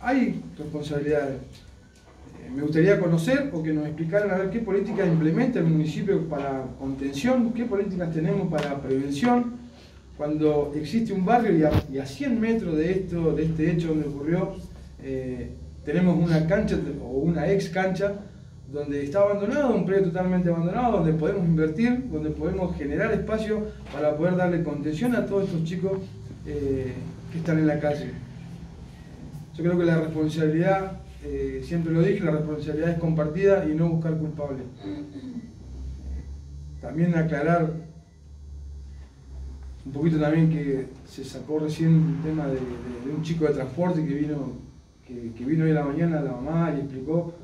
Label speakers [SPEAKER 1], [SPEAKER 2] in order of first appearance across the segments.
[SPEAKER 1] hay responsabilidades. Eh, me gustaría conocer o que nos explicaran a ver qué políticas implementa el municipio para contención, qué políticas tenemos para prevención. Cuando existe un barrio y a, 100 metros de, esto, de este hecho donde ocurrió, eh, tenemos una cancha o una ex cancha donde está abandonado, un predio totalmente abandonado, donde podemos invertir, donde podemos generar espacio para poder darle contención a todos estos chicos eh, que están en la calle. Yo creo que la responsabilidad, eh, siempre lo dije, la responsabilidad es compartida y no buscar culpables. También aclarar un poquito también que se sacó recién un tema de, un chico de transporte que vino, que, vino hoy a la mañana a la mamá y explicó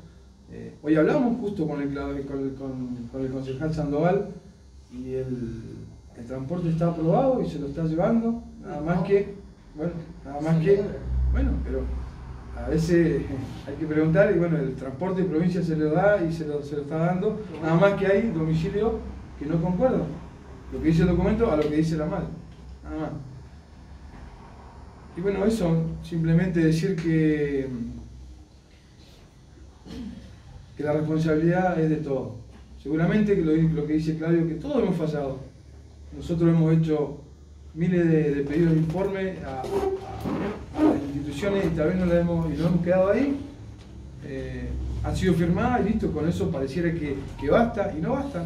[SPEAKER 1] eh, hoy hablamos justo con el, con, el concejal Sandoval y el, transporte está aprobado y se lo está llevando, nada más que, bueno, nada más que, bueno, pero a veces hay que preguntar y bueno, el transporte de provincia se lo da y se lo, se lo está dando, nada más que hay domicilio que no concuerdan, lo que dice el documento a lo que dice la madre, nada más. Y bueno, eso, simplemente decir que que la responsabilidad es de todos. Seguramente que lo, que dice Claudio, que todos hemos fallado. Nosotros hemos hecho miles de, pedidos de informe a, instituciones y tal vez no la hemos, no hemos quedado ahí. Eh, han sido firmadas y listo, con eso pareciera que, que basta y no basta.